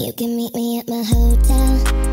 You can meet me at my hotel.